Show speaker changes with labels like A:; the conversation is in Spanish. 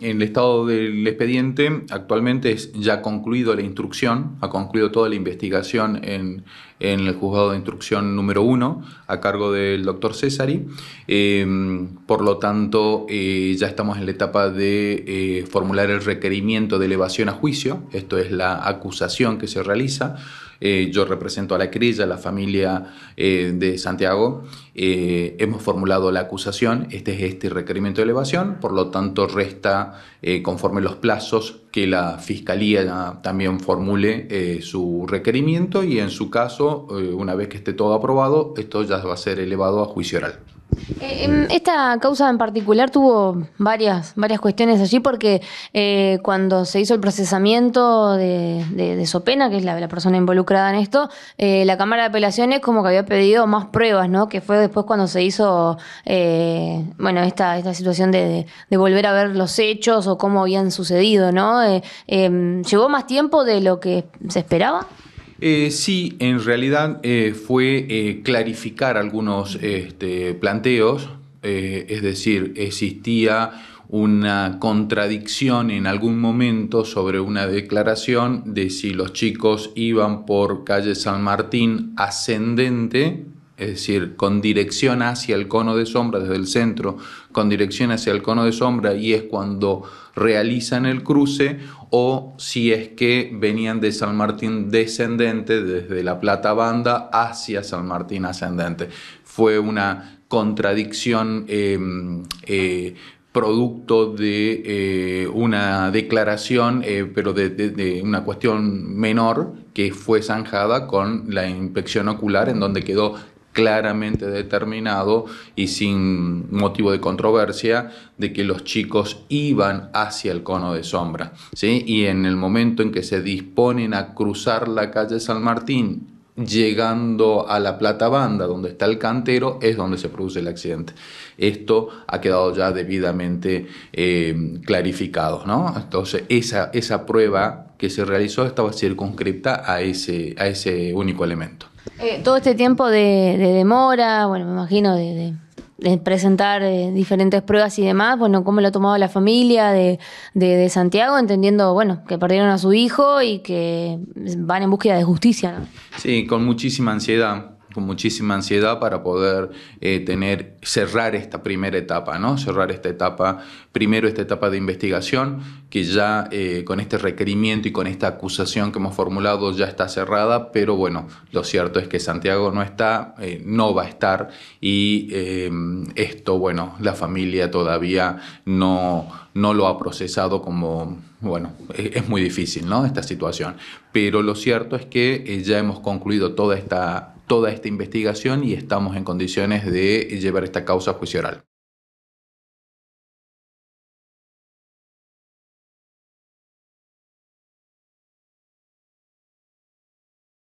A: El estado del expediente actualmente es ya concluido la instrucción, ha concluido toda la investigación en, el juzgado de instrucción número uno a cargo del doctor Césari. Em, por lo tanto, eh, ya estamos en la etapa de eh, formular el requerimiento de elevación a juicio, esto es la acusación que se realiza. Eh, yo represento a la querella, a la familia de Santiago. hemos formulado la acusación, este es este requerimiento de elevación, por lo tanto resta eh, conforme los plazos que la Fiscalía también formule eh, su requerimiento y en su caso, eh, una vez que esté todo aprobado, esto ya va a ser elevado a juicio oral.
B: Eh, em, esta causa en particular tuvo varias, varias cuestiones allí porque eh, cuando se hizo el procesamiento de, de, Sopena, que es la, persona involucrada en esto, eh, la Cámara de Apelaciones como que había pedido más pruebas, ¿no? Que fue después cuando se hizo, bueno, esta, esta situación de, de, volver a ver los hechos o cómo habían sucedido, ¿no? Em, ¿Llevó más tiempo de lo que se esperaba?
A: Eh, sí, en realidad eh, fue eh, clarificar algunos este, planteos, es decir, existía una contradicción en algún momento sobre una declaración de si los chicos iban por calle San Martín ascendente es decir, con dirección hacia el cono de sombra desde el centro, con dirección hacia el cono de sombra y es cuando realizan el cruce o si es que venían de San Martín descendente desde la Plata Banda hacia San Martín ascendente. Fue una contradicción em, eh, producto de eh, una declaración, eh, pero de, una cuestión menor que fue zanjada con la inspección ocular en donde quedó claramente determinado y sin motivo de controversia de que los chicos iban hacia el cono de sombra. ¿sí? Y en el momento en que se disponen a cruzar la calle San Martín, llegando a la Plata Banda, donde está el cantero, es donde se produce el accidente. Esto ha quedado ya debidamente eh, clarificado. ¿no? Entonces, esa, esa prueba que se realizó estaba circunscripta a ese, a ese único elemento.
B: Eh, todo este tiempo de, demora, bueno, me imagino de, presentar eh, diferentes pruebas y demás, bueno, cómo lo ha tomado la familia de, Santiago, entendiendo, bueno, que perdieron a su hijo y que van en búsqueda de justicia, ¿no?
A: Sí, con muchísima ansiedad con muchísima ansiedad para poder eh, tener, cerrar esta primera etapa, ¿no? Cerrar esta etapa, primero esta etapa de investigación, que ya eh, con este requerimiento y con esta acusación que hemos formulado ya está cerrada, pero bueno, lo cierto es que Santiago no está, eh, no va a estar y esto, bueno, la familia todavía no, no lo ha procesado como, bueno, es muy difícil, ¿no? Esta situación. Pero lo cierto es que ya hemos concluido toda esta toda esta investigación y estamos en condiciones de llevar esta causa a juicio oral.